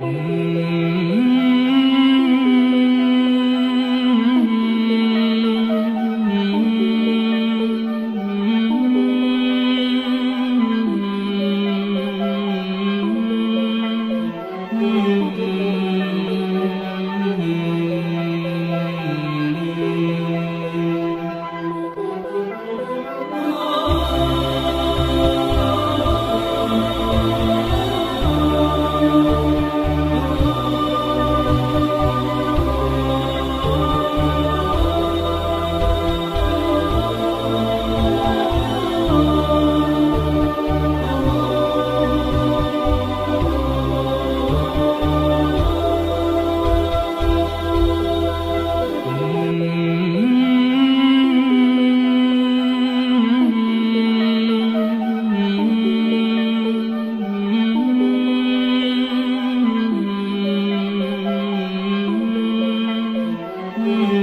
Mm. Mm-hmm.